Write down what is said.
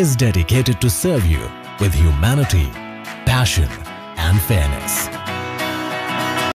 is dedicated to serve you with humanity, passion and fairness.